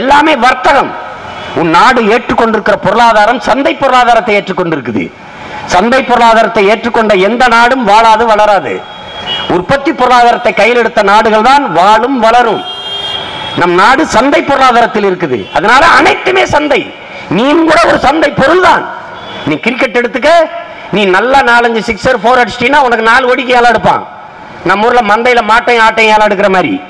எல்லாமே வர்த்தகம். உன் நாடு ஏற்றுக்கொண்டிருக்கிற பொருளாதாரம் சந்தை பொருளாதாரத்தை ஏற்றுக்கொண்டிருக்குது. சந்தை பொருளாதாரத்தை ஏற்றுக்கொண்ட எந்த நாடும் வாழாது வளராது. உற்பத்தி பொருளாதாரத்தை கையில் எடுத்த நாடுகள் தான் வாழும் வளரும். நம் நாடு சந்தை பொருளாதாரத்தில் இருக்குது. அதனால அனைத்துமே சந்தை. நீயும் கூட ஒரு சந்தை பொருள் தான் நீ கிரிக்கெட் எடுத்துக்க. நீ நல்லா நாலஞ்சு சிக்ஸர் ஃபோர் அடிச்சிட்டீங்கன்னா உனக்கு நாலு கோடிக்கு ஏழை எடுப்பான். நம்ம ஊர்ல மந்தையில மாட்டையும் ஆட்டையும் ஏழை எடுக்கிற மாதிரி.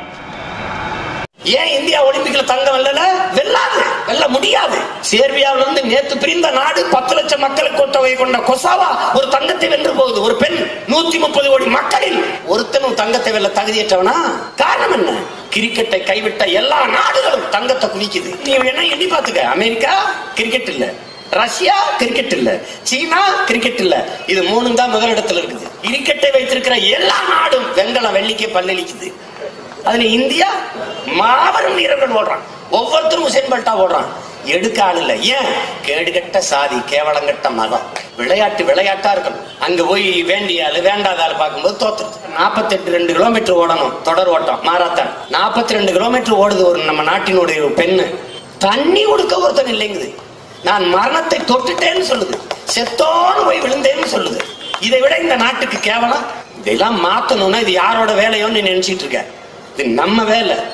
ஏன் இந்தியா ஒலிம்பிக்ல தங்கம் வெல்லல வெல்லாது வெல்ல முடியாது. சேர்பியாவில இருந்து நேத்து பிரிந்த நாடு பத்து லட்சம் மக்கள் கொட்டவை கொண்ட கொசாவா ஒரு தங்கத்தை வென்று போகுது. ஒரு பெண் நூத்தி முப்பது கோடி மக்களில் ஒருத்தனும் தங்கத்தை வெல்ல தகுதியற்றவனா? காரணம் என்ன? கிரிக்கெட்டை கைவிட்ட எல்லா நாடுகளும் தங்கத்தை குவிக்குது நீ என்ன எண்ணி பாத்துக்க அமெரிக்கா கிரிக்கெட் இல்ல. ரஷ்யா கிரிக்கெட் இல்ல. சீனா கிரிக்கெட் இல்ல. இது மூணும் தான் முதலிடத்துல இருக்குது. கிரிக்கெட்டை வைத்திருக்கிற எல்லா நாடும் வெங்கலம் வெள்ளிக்கு பல்லளிக்குது அதுல இந்தியா மாபெரும் வீரர்கள் ஓடுறான். ஒவ்வொருத்தரும் உசேன் பல்ட்டா ஓடுறான். எடுக்க ஆள் இல்ல. ஏன்? கேடுகட்ட சாதி கேவலங்கட்ட மதம். விளையாட்டு விளையாட்டா இருக்கணும். அங்க போய் வேண்டிய ஆளு வேண்டாத ஆளு பார்க்கும்போது தோத்துருது. நாற்பத்தெட்டு ரெண்டு கிலோமீட்டர் ஓடணும். தொடர் ஓட்டம் மாராத்தான் நாற்பத்தி ரெண்டு கிலோமீட்டர் ஓடுது ஒரு நம்ம நாட்டினுடைய பெண்ணு. தண்ணி கொடுக்க ஒருத்தன் இல்லைங்குது. நான் மரணத்தை தொட்டுட்டேன்னு சொல்லுது. செத்தோன்னு போய் விழுந்தேன்னு சொல்லுது. இதை விட இந்த நாட்டுக்கு கேவலம்? இதெல்லாம் மாத்தணும்னா இது யாரோட வேலையோன்னு நீ நினைச்சிட்டு இருக்க. இது நம்ம வேலை.